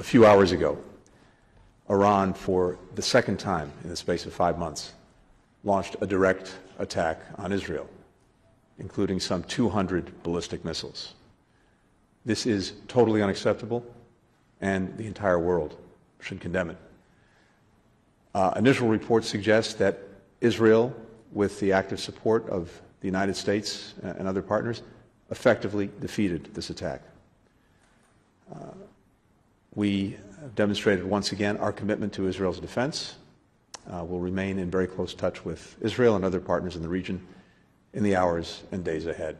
a few hours ago, Iran, for the second time in the space of five months, launched a direct attack on Israel, including some 200 ballistic missiles. This is totally unacceptable, and the entire world should condemn it. Uh, initial reports suggest that Israel, with the active support of the United States and other partners, effectively defeated this attack. We have demonstrated once again our commitment to Israel's defense. Uh, we'll remain in very close touch with Israel and other partners in the region in the hours and days ahead.